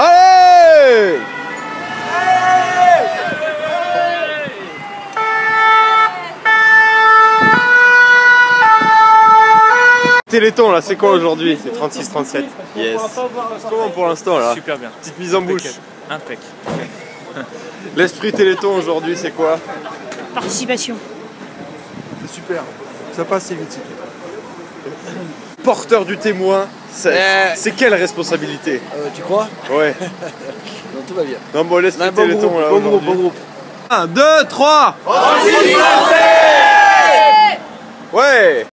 Allez Téléthon là, c'est quoi aujourd'hui C'est 36-37. Yes. Comment pour l'instant là Super bien. Petite mise en bouche. Impec. L'esprit Téléthon aujourd'hui, c'est quoi Participation. C'est super. Ça passe, c'est vite. Porteur du témoin, c'est Euh. c'est quelle responsabilité Euh, tu crois Ouais. Non, tout va bien. Non, bon, l'esprit Un bon Téléthon groupe, là. bon groupe, bon groupe. 1, 2, 3 Ouais